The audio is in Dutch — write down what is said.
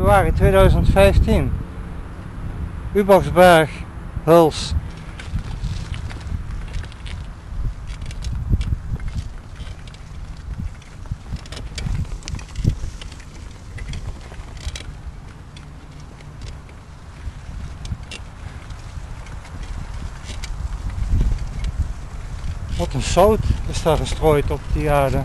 Februari 2015. Uboxberg, Huls. Wat een zout is daar gestrooid op die aarde.